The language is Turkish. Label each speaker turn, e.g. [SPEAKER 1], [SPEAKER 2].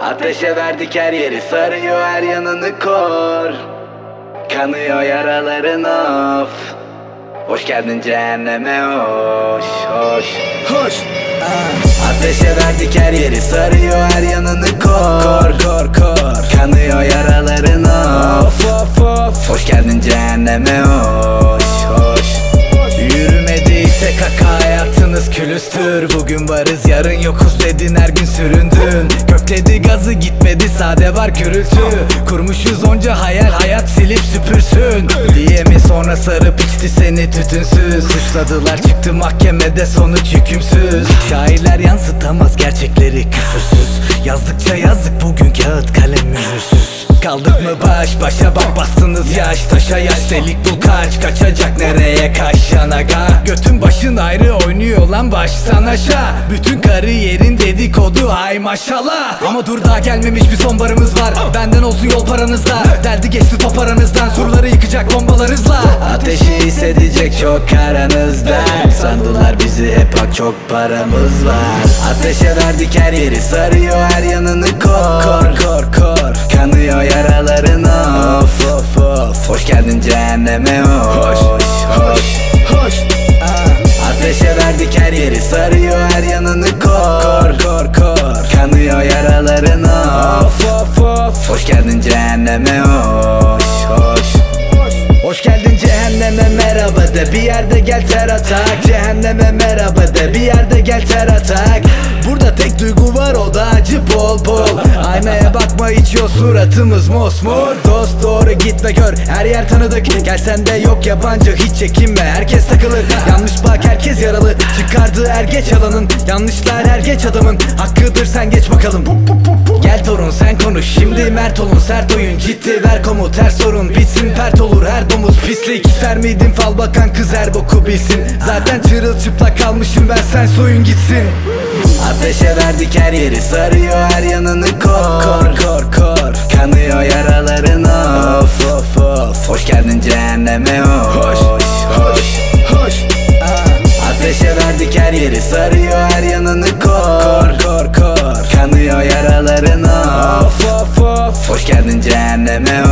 [SPEAKER 1] Ateşe verdik her yeri sarıyor her yanını kor. Kanıyor yaraların of. Hoş geldin cehenneme hoş hoş.
[SPEAKER 2] Hoş.
[SPEAKER 1] Ateşe verdik her yeri sarıyor her yanını kor.
[SPEAKER 2] Kor kor
[SPEAKER 1] Kanıyor yaraların of
[SPEAKER 2] Of of.
[SPEAKER 1] Hoş geldin cehenneme hoş Kaka hayatınız külüstür. Bugün varız yarın yokuz dedin her gün süründün. Kökledi gazı gitmedi sade var gürültü. Kurmuşuz onca hayal hayat silip süpürsün. Diye mi sonra sarıp içti seni tütünsüz. Suçladılar çıktı mahkemede sonuç hükümsüz. Şairler yansıtamaz gerçekleri küfürsüz. Yazdıkça yazdık bugün kağıt kalem mühürsüz Kaldık mı baş başa? Bak bastınız yaş Taşa yaş. Delik bul kaç? Kaçacak nereye? Kaç yanaga Götün başın ayrı oynuyor lan baştan aşağı. Bütün kariyerin dedikodu ay maşallah. Ama dur daha gelmemiş bir son barımız var. Benden olsun yol paranızda. Deldi geçti top aranızdan. Surları yıkacak bombalarınızla Ateşi hissedecek çok aranızda Sandılar bizi hep bak çok paramız var Ateşe verdik her yeri. Sarıyor her yanını. Kor
[SPEAKER 2] Kor kor kor.
[SPEAKER 1] Kanıyor yaraların of of of. Hoş geldin cehenneme. Hoş. Hoş
[SPEAKER 2] Hoş.
[SPEAKER 1] Ateşe verdik her yeri. Sarıyor her yanını Hoş geldin cehenneme hoş hoş. Hoş geldin cehenneme merhaba de. Bir yerde gel ter atak. Cehenneme merhaba de. Bir yerde gel ter atak. Burada tek duygu var o da acı bol bol. Aynaya bakma içiyor suratımız mosmor. Dost doğru git ve gör her yer tanıdık. Gelsen de yok yabancı hiç çekinme herkes takılır. Yanlış bak herkes yaralı. Çıkardığı er geç alanın. Yanlışlar her geç adamın. Hakkıdır sen geç bakalım Gel torun sen konuş. Şimdi mert olun sert oyun. Ciddi ver komut her sorun. Bitsin pert olur her domuz pislik. İster miydin fal bakan kız her boku bilsin. Zaten çırılçıplak kalmışım ben sen soyun gitsin. Ateşe verdik her yeri sarıyor her yanını kor
[SPEAKER 2] Kor kor kor.
[SPEAKER 1] Kanıyor yaraların of of of. Hoş geldin cehenneme hoş hoş
[SPEAKER 2] Hoş.
[SPEAKER 1] Ateşe verdik her yeri sarıyor her yanını kor Hoş geldin cehenneme